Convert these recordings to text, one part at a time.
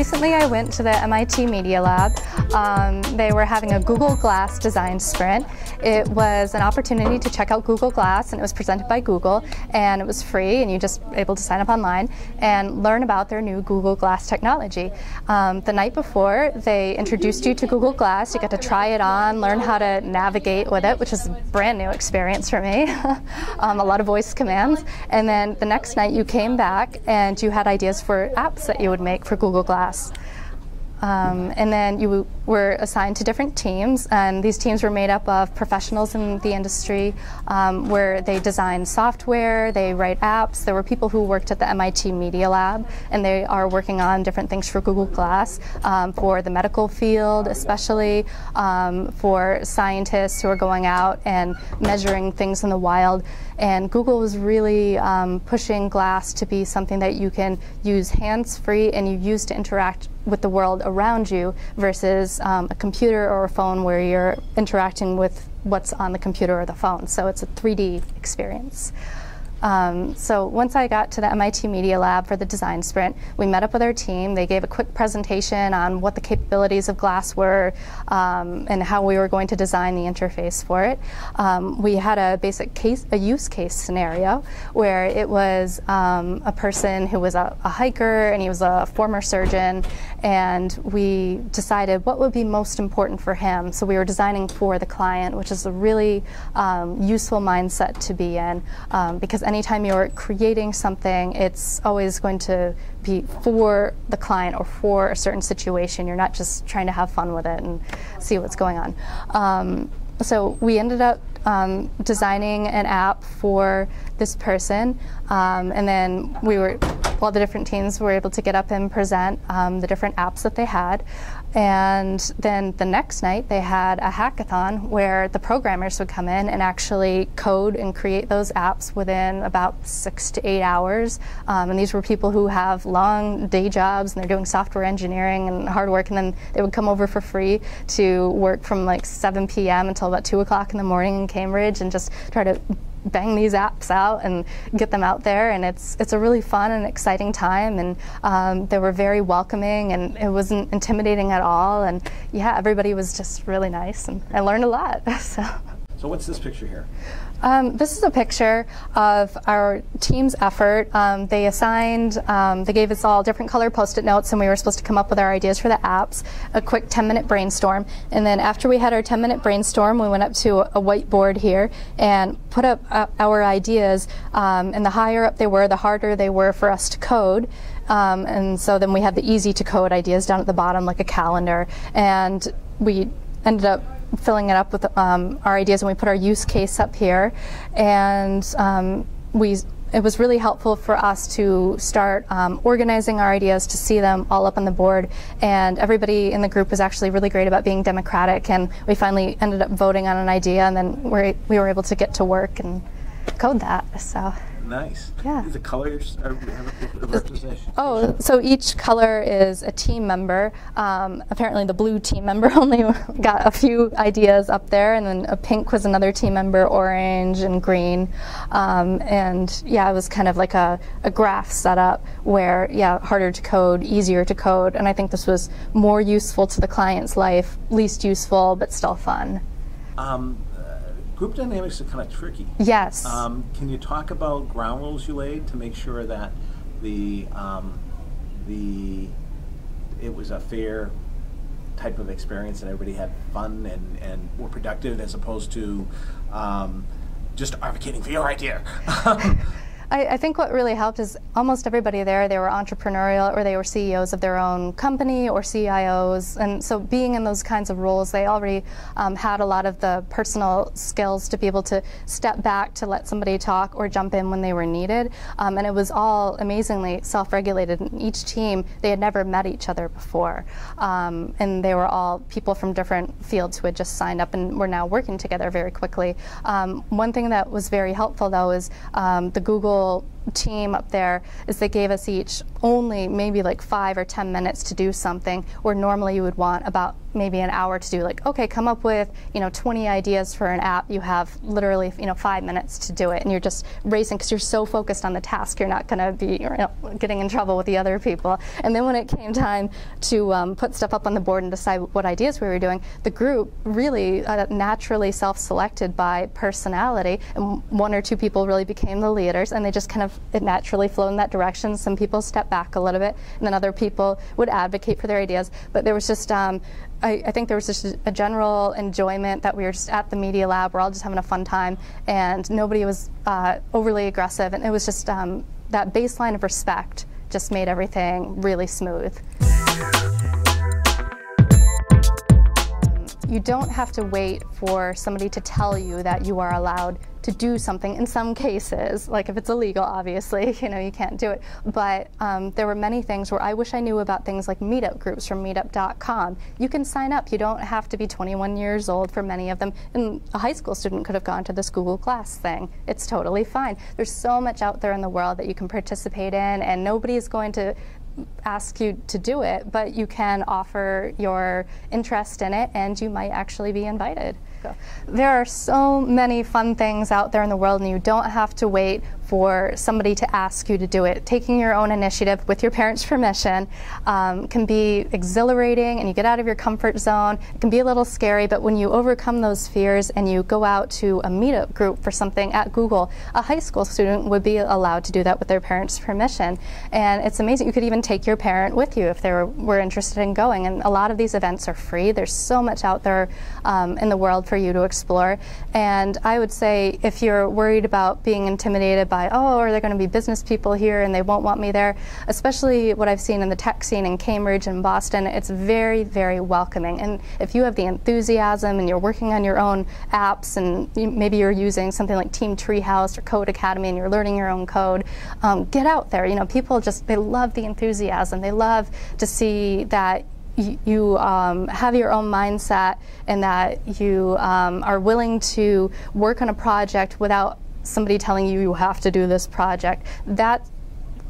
recently I went to the MIT Media Lab. Um, they were having a Google Glass design sprint. It was an opportunity to check out Google Glass and it was presented by Google and it was free and you just able to sign up online and learn about their new Google Glass technology. Um, the night before they introduced you to Google Glass, you got to try it on, learn how to navigate with it, which is a brand new experience for me. um, a lot of voice commands. And then the next night you came back and you had ideas for apps that you would make for Google Glass us. Um, and then you were assigned to different teams, and these teams were made up of professionals in the industry um, where they design software, they write apps. There were people who worked at the MIT Media Lab, and they are working on different things for Google Glass um, for the medical field, especially um, for scientists who are going out and measuring things in the wild. And Google was really um, pushing Glass to be something that you can use hands free and you use to interact with the world around you versus um, a computer or a phone where you're interacting with what's on the computer or the phone. So it's a 3D experience. Um, so once I got to the MIT Media Lab for the design sprint, we met up with our team. They gave a quick presentation on what the capabilities of Glass were um, and how we were going to design the interface for it. Um, we had a basic case, a use case scenario where it was um, a person who was a, a hiker and he was a former surgeon, and we decided what would be most important for him. So we were designing for the client, which is a really um, useful mindset to be in um, because anytime you're creating something, it's always going to be for the client or for a certain situation. You're not just trying to have fun with it and see what's going on. Um, so we ended up um, designing an app for this person, um, and then we were, all the different teams were able to get up and present um, the different apps that they had. And then the next night, they had a hackathon where the programmers would come in and actually code and create those apps within about six to eight hours. Um, and these were people who have long day jobs and they're doing software engineering and hard work. And then they would come over for free to work from like 7 p.m. until about 2 o'clock in the morning in Cambridge and just try to bang these apps out and get them out there and it's it's a really fun and exciting time and um, they were very welcoming and it wasn't intimidating at all and yeah everybody was just really nice and I learned a lot so. So what's this picture here um, this is a picture of our team's effort. Um, they assigned, um, they gave us all different color post-it notes and we were supposed to come up with our ideas for the apps, a quick 10-minute brainstorm. And then after we had our 10-minute brainstorm, we went up to a whiteboard here and put up uh, our ideas. Um, and the higher up they were, the harder they were for us to code. Um, and so then we had the easy to code ideas down at the bottom, like a calendar. And we ended up filling it up with um, our ideas, and we put our use case up here. And um, we it was really helpful for us to start um, organizing our ideas to see them all up on the board and everybody in the group was actually really great about being democratic and we finally ended up voting on an idea and then we we were able to get to work and code that so Nice. Yeah. The colors are have a representation. Oh, so each color is a team member. Um, apparently, the blue team member only got a few ideas up there, and then a pink was another team member, orange and green. Um, and yeah, it was kind of like a, a graph setup where, yeah, harder to code, easier to code. And I think this was more useful to the client's life, least useful, but still fun. Um, Group dynamics are kind of tricky. Yes. Um, can you talk about ground rules you laid to make sure that the um, the it was a fair type of experience and everybody had fun and, and were productive as opposed to um, just advocating for your idea. I, I, think what really helped is almost everybody there, they were entrepreneurial or they were CEOs of their own company or CIOs. And so being in those kinds of roles, they already um, had a lot of the personal skills to be able to step back to let somebody talk or jump in when they were needed. Um, and it was all amazingly self-regulated. And each team, they had never met each other before. Um, and they were all people from different fields who had just signed up and were now working together very quickly. Um, one thing that was very helpful though is um, the Google people team up there is they gave us each only maybe like five or ten minutes to do something where normally you would want about maybe an hour to do like okay come up with you know 20 ideas for an app. You have literally you know five minutes to do it and you're just racing because you're so focused on the task. You're not going to be you know, getting in trouble with the other people. And then when it came time to um, put stuff up on the board and decide what ideas we were doing the group really uh, naturally self-selected by personality and one or two people really became the leaders and they just kind of it naturally flowed in that direction some people stepped back a little bit and then other people would advocate for their ideas but there was just um, I, I, think there was just a general enjoyment that we were just at the media lab. We're all just having a fun time, and nobody was uh, overly aggressive. And it was just um, that baseline of respect just made everything really smooth. You don't have to wait for somebody to tell you that you are allowed to do something in some cases, like if it's illegal, obviously, you know, you can't do it. But um, there were many things where I wish I knew about things like meetup groups from meetup.com. You can sign up. You don't have to be 21 years old for many of them. And a high school student could have gone to this Google Glass thing. It's totally fine. There's so much out there in the world that you can participate in, and nobody is going to ask you to do it, but you can offer your interest in it and you might actually be invited. There are so many fun things out there in the world, and you don't have to wait for somebody to ask you to do it. Taking your own initiative with your parents' permission um, can be exhilarating and you get out of your comfort zone. It can be a little scary, but when you overcome those fears and you go out to a meetup group for something at Google, a high school student would be allowed to do that with their parents' permission. And it's amazing. You could even take your parent with you if they were, were interested in going. And a lot of these events are free. There's so much out there um, in the world for you to explore. And I would say if you're worried about being intimidated by, oh, are there going to be business people here and they won't want me there, especially what I've seen in the tech scene in Cambridge and Boston, it's very, very welcoming. And if you have the enthusiasm and you're working on your own apps and maybe you're using something like Team Treehouse or Codecademy and you're learning your own code, um, get out there. You know, people just, they love the enthusiasm. They love to see that you um, have your own mindset and that you um, are willing to work on a project without somebody telling you you have to do this project. That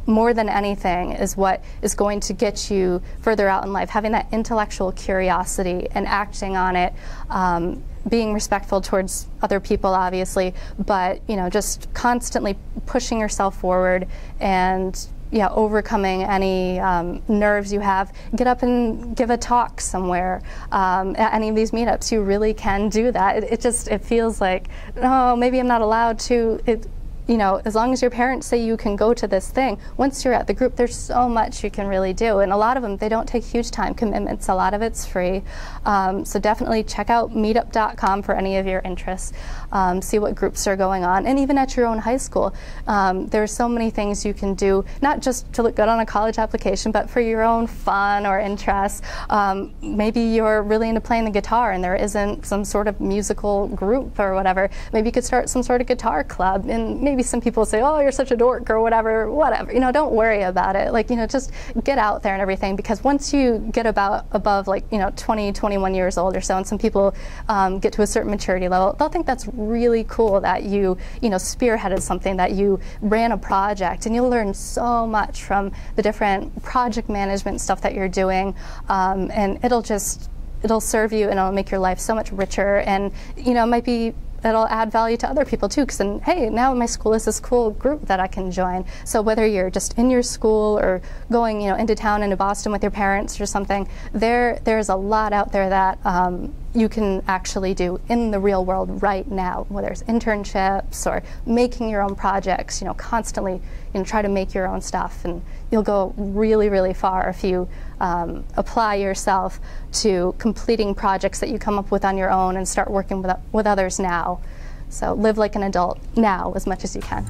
more than anything is what is going to get you further out in life. Having that intellectual curiosity and acting on it, um, being respectful towards other people, obviously, but you know, just constantly pushing yourself forward and yeah, overcoming any um, nerves you have, get up and give a talk somewhere um, at any of these meetups. You really can do that. It, it, just it feels like, oh, maybe I'm not allowed to. It, you know, as long as your parents say you can go to this thing, once you're at the group, there's so much you can really do. And a lot of them, they don't take huge time commitments. A lot of it's free. Um, so definitely check out meetup.com for any of your interests. Um, see what groups are going on. And even at your own high school, um, there's so many things you can do, not just to look good on a college application, but for your own fun or interests. Um, maybe you're really into playing the guitar and there isn't some sort of musical group or whatever. Maybe you could start some sort of guitar club and maybe maybe some people say, oh, you're such a dork or whatever, whatever. You know, don't worry about it. Like, you know, just get out there and everything because once you get about above like, you know, 20, 21 years old or so, and some people um, get to a certain maturity level, they'll think that's really cool that you, you know, spearheaded something, that you ran a project, and you'll learn so much from the different project management stuff that you're doing, um, and it'll just it'll serve you and it'll make your life so much richer and you know it might be that'll add value to other people too. Because then, hey, now my school is this cool group that I can join. So whether you're just in your school or going, you know, into town into Boston with your parents or something, there there's a lot out there that um, you can actually do in the real world right now, whether it's internships or making your own projects, you know, constantly, you know, try to make your own stuff and you'll go really, really far if you um, apply yourself to completing projects that you come up with on your own and start working with, with others now. So live like an adult now as much as you can.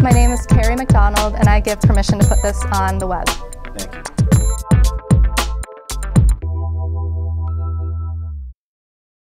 My name is Carrie MacDonald and I give permission to put this on the web. Thank you.